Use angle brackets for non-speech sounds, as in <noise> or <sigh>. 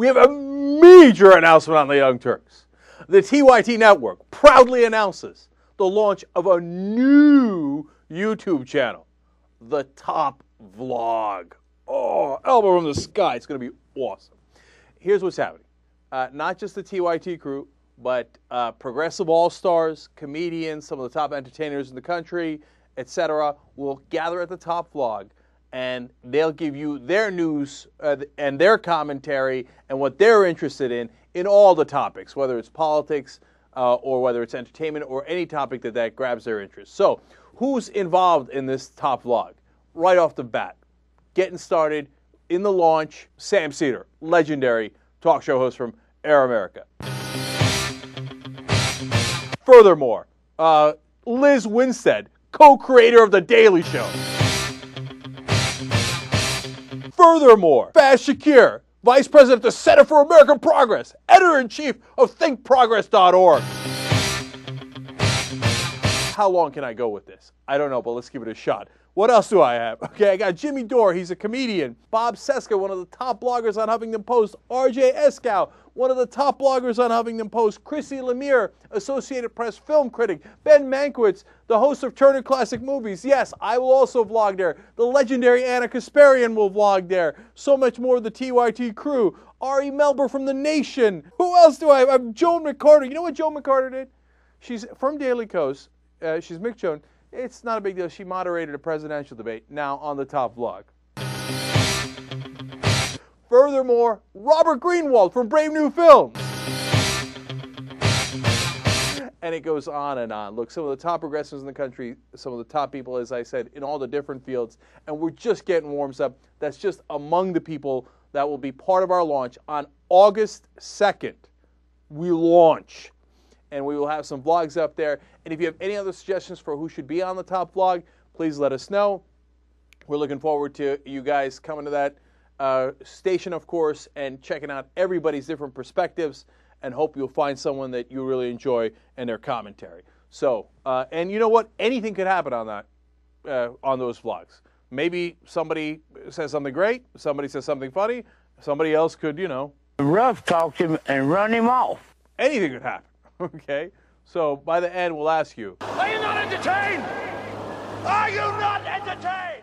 we have a major announcement on the Young Turks. The TYT Network proudly announces the launch of a new YouTube channel, The Top Vlog. Oh, elbow from the sky. It's going to be awesome. Here's what's happening. Uh, not just the TYT crew, but uh, progressive all stars, comedians, some of the top entertainers in the country, etc., will gather at the top vlog and they'll give you their news uh, and their commentary and what they're interested in in all the topics, whether it's politics uh, or whether it's entertainment or any topic that, that grabs their interest. So, who's involved in this top vlog? Right off the bat, getting started in the launch, Sam Seder, legendary talk show host from Air America. Furthermore, uh, Lizz Winstead, co creator of The Daily Show. Furthermore, Faz Shakir, Vice President of the Center for American Progress, Editor in Chief of ThinkProgress.org. How long can I go with this? I don't know, but let's give it a shot. What else do I have? <laughs> Okay, I got Jimmy Dore, he's a comedian. Bob Cesca, one of the top bloggers on Huffington Post. RJ Eskow, one of the top bloggers on Huffington Post. Christy Lemire, Associated Press film critic. Ben Mankiewicz, the host of Turner Classic Movies. Yes, I will also vlog there. The legendary Ana Kasparian will vlog there. So much more of the TYT crew. Ari Melber from The Nation. Who else do I have? I have Joan McCarter. You know what Joan McCarter did? She's from Daily Kos. Uh, she's McJoan. It's not a big deal. She moderated a presidential debate now on the top vlog. Furthermore, Robert Greenwald from Brave New Films. And it goes on and on. Look, some of the top progressives in the country, some of the top people, as I said, in all the different fields, and we're just getting warms up. That's just among the people that will be part of our launch on August 2nd. We launch and we will have some vlogs up there. And if you have any other suggestions for who should be on the top vlog, please let us know. We're looking forward to you guys coming to that uh, station, of course, and checking out everybody's different perspectives and hope you'll find someone that you really enjoy and their commentary. So, uh, and you know what? Anything could happen on that, uh, on those vlogs. Maybe somebody says something great, somebody says something funny, somebody else could, you know, rough talk him and run him off. Anything could happen. <laughs> Okay? So by the end, we'll ask you Are you not entertained? Are you not entertained?